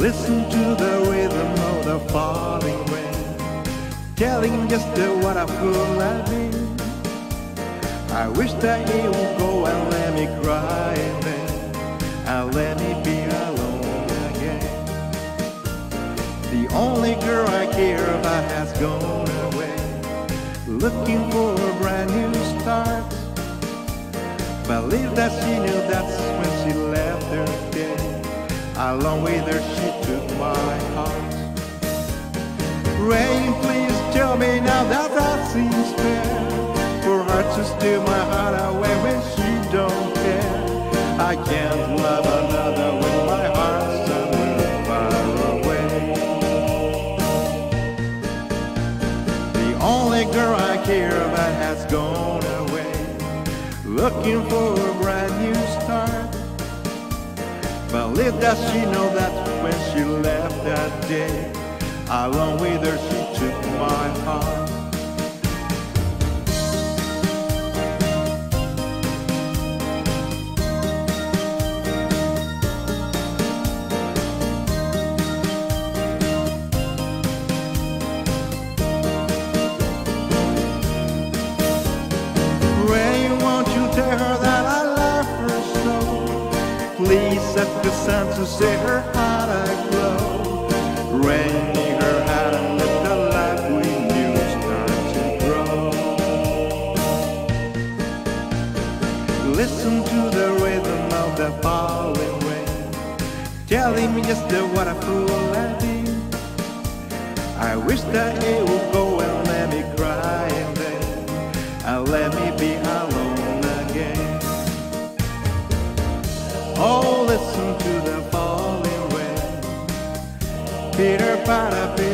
Listen to the rhythm of the falling rain, telling just what a fool I've been. I wish that he would go and let me cry bed, and let me be alone again. The only girl I care about has gone away, looking for a brand new start. Believe that she knew that's when she left her day. Along with her, she took my heart. Rain, please tell me now that that seems fair. For her to steal my heart away when she don't care. I can't love another when my heart's somewhere far away. The only girl I care about has gone away, looking for a start. Believe that she know that when she left that day, along with her she took my heart. the sun to see her heart I glow. Raining her heart and let the life we knew start to grow. Listen to the rhythm of the falling rain, telling me just what a fool I've been. I wish that it would go and let me cry and then and let me be alone again. Oh. para.